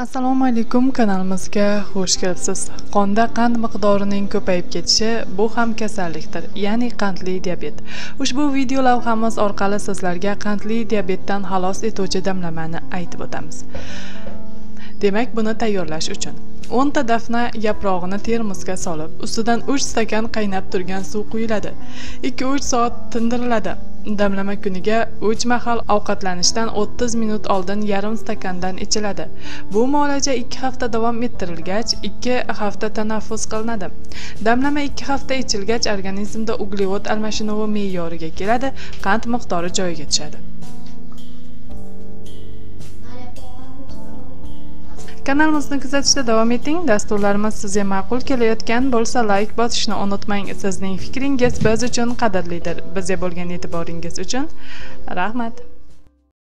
assalomu alaykum kanalimizga xush kelibsiz. Qonda qand miqdorining ko'payib ketishi bu ham kasallikdir ya'ni qandli diabet. Ushbu video lavhamiz orqali sizlarga qandli diabetdan xalos etuvchi damlamani aytib o'tamiz. Demak buni tayyorlash uchun o'nta dafna yaprog'ini termosga solib ustidan uch stakan qaynab turgan suv quyiladi. Ikki uch soat tindiriladi. Damlama kuniga 3 mahal ovqatlanishdan o'ttiz minut oldin yarim stakandan ichiladi. Bu muolaja 2 hafta davom ettirilgach 2 hafta tanaffus qilinadi. Damlama 2 hafta ichilgach organizmda uglevod almashinuvi me'yoriga keladi qand miqdori joyiga tushadi. Kanalimizni kuzatishda davom eting. Dasturlarimiz sizga ma'qul kelayotgan bo'lsa layk bosishni unutmang. Sizning fikringiz biz uchun qadrlidir. Bizga bo'lgan e'tiboringiz uchun. Rahmat.